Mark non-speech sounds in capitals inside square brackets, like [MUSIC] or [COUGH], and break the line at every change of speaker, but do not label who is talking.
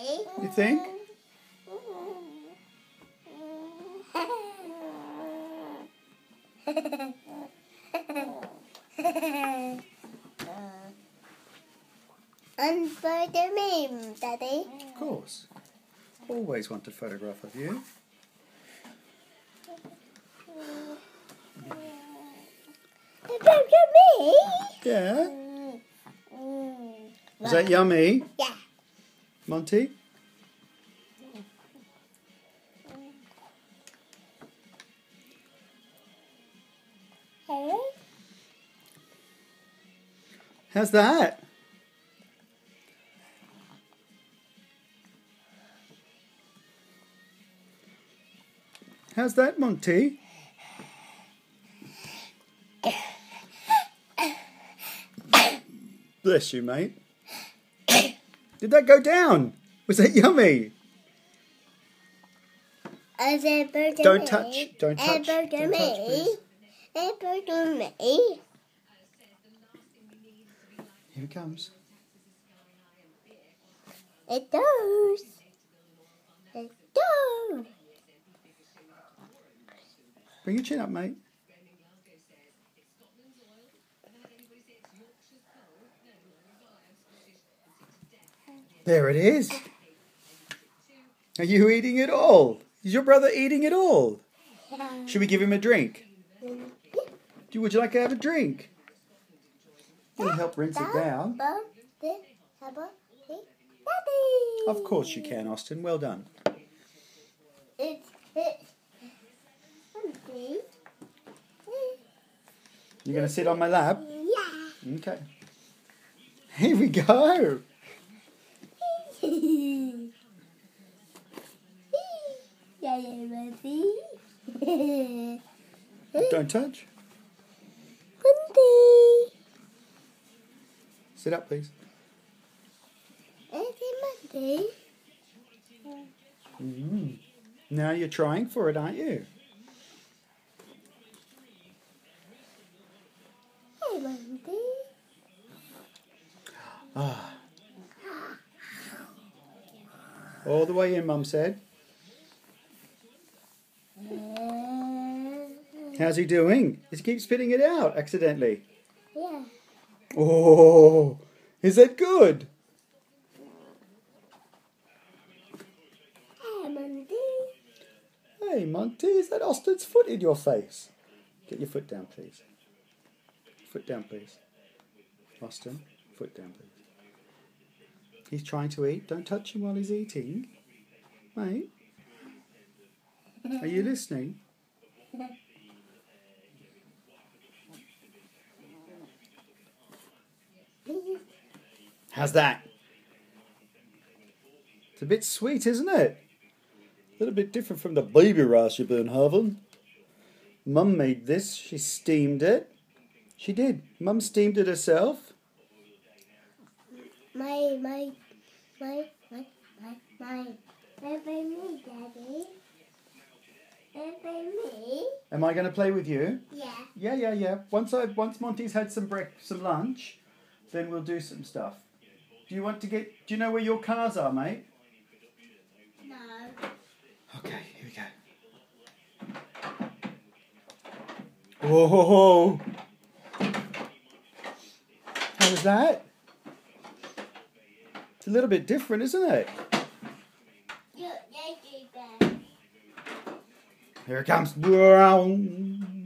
You think?
And for the Daddy.
Of course. Always want a photograph of you.
And me.
Yeah.
Mm.
Is that yummy,
Yeah.
Monty?
Hey.
How's that? How's that, Monty? Bless you, mate. Did that go down? Was that yummy?
As a to
Don't touch. Don't touch.
A to
Don't touch,
me.
please.
A to me.
Here it comes.
It does. It does.
Bring your chin up, mate. There it is. Are you eating it all? Is your brother eating it all? Should we give him a drink? Would you like to have a drink? It'll help rinse it down. Of course you can, Austin. Well done.
It's it.
You're going to sit on my lap?
Yeah.
Okay. Here we go. [LAUGHS] Don't touch.
Monty.
Sit up, please.
Monty.
Mm. Now you're trying for it, aren't you?
Hey, Monty.
Ah. All the way in, Mum said. How's he doing? He keeps spitting it out accidentally.
Yeah.
Oh, is that good?
Hey, Monty.
Hey, Monty, is that Austin's foot in your face? Get your foot down, please. Foot down, please. Austin, foot down, please. He's trying to eat. Don't touch him while he's eating. Mate, are you listening? How's that? It's a bit sweet, isn't it? A little bit different from the baby rice you've been having. Mum made this. She steamed it. She did. Mum steamed it herself.
My, my, my, my, my, my. That by me, Daddy. That by me.
Am I going to play with you?
Yeah.
Yeah, yeah, yeah. Once I once Monty's had some break, some lunch, then we'll do some stuff. Do you want to get? Do you know where your cars are, mate?
No.
Okay, here we go. Whoa! How was that? It's a little bit different, isn't it?
You, you do that.
Here it comes. Brown.